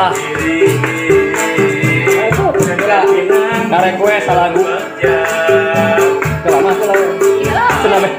ah. Itu enggak karek gue salah lagu. Kelama salah sename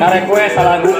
Nah, request lagu.